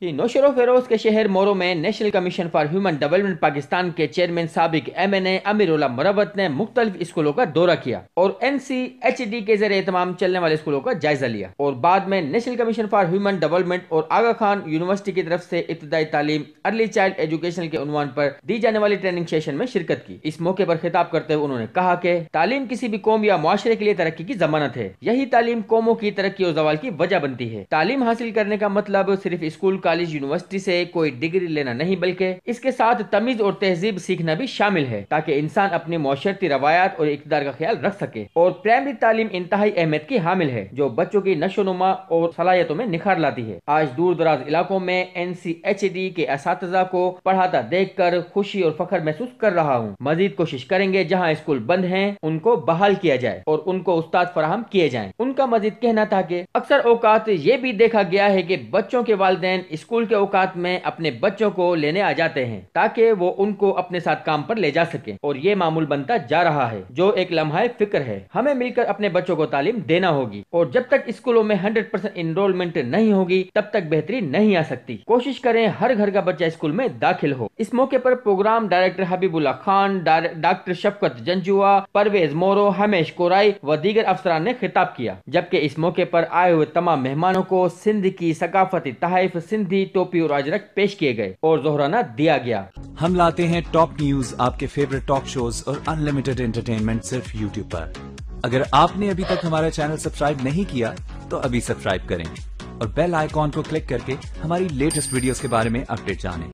نوشر و فیروز کے شہر مورو میں national commission for human development Pakistan کے چیئرمین سابق ایم این اے امیر اللہ مروت نے مختلف اسکولوں کا دورہ کیا اور این سی ایچ ڈی کے ذریعے اہتمام چلنے والے اسکولوں کا جائزہ لیا اور بعد میں national commission for human development اور آگا خان یونیورسٹی کی طرف سے ابتدائی تعلیم ارلی چائلڈ ایجوکیشن کے عنوان پر دی جانے والی ٹریننگ سیشن میں شرکت کی۔ اس موقع پر خطاب کرتے ہوئے انہوں نے کہا کہ تعلیم کسی بھی قوم یا معاشرے کے لیے ترقی کی ضمانت ہے۔ یہی تعلیم قوموں کی ترقی اور زوال کی وجہ بنتی ہے۔ تعلیم حاصل کرنے کا مطلب صرف اسکول کالج یونیورسٹی سے کوئی ڈگری لینا نہیں بلکہ اس کے ساتھ تمیز اور تہذیب سیکھنا بھی شامل ہے تاکہ انسان اپنی معاشرتی روایات اور اقتدار کا خیال رکھ سکے اور پرائمری تعلیم انتہائی اہمیت کی حامل ہے جو بچوں کی نشو نما اور صلاحیتوں میں نکھار لاتی ہے۔ آج دور دراز علاقوں میں این سی ایچ ڈی کے اساتذہ کو پڑھاتا دیکھ کر خوشی اور فخر محسوس کر رہا ہوں۔ مزید کوشش کریں گے جہاں اسکول بند ہیں، ان کو بحال کیا جائے اور ان کو استاد فراہم کیے جائیں۔ کا مزید کہنا تھا کہ اکثر اوقات یہ بھی دیکھا گیا ہے کہ بچوں کے والدین اسکول کے اوقات میں اپنے بچوں کو لینے آ جاتے ہیں تاکہ وہ ان کو اپنے ساتھ کام پر لے جا سکے اور یہ معمول بنتا جا رہا ہے، جو ایک لمحہ فکر ہے۔ ہمیں مل کر اپنے بچوں کو تعلیم دینا ہوگی اور جب تک اسکولوں میں ہنڈریڈ پرسینٹ انرولمنٹ نہیں ہوگی، تب تک بہتری نہیں آ سکتی۔ کوشش کریں ہر گھر کا بچہ اسکول میں داخل ہو۔ اس موقع پر programme director Habib Ullah Khan doctor Shafqat Janjua, Parvez Moro, ہمیش کورائی و دیگر افسران نے خطاب کیا۔ جبکہ اس موقع پر آئے ہوئے تمام مہمانوں کو سندھ کی ثقافتی تحائف سندھی ٹوپی اور اجرک پیش کیے گئے اور زہرانہ دیا گیا۔ ہم لاتے ہیں ٹاپ نیوز، آپ کے فیوریٹ ٹاک شوز اور ان لمیٹڈ انٹرٹینمنٹ صرف یوٹیوب پر۔ اگر آپ نے ابھی تک ہمارا چینل سبسکرائب نہیں کیا، تو ابھی سبسکرائب کریں اور بیل آئیکن کو کلک کر کے ہماری لیٹسٹ ویڈیوز کے بارے میں اپڈیٹ جانیں۔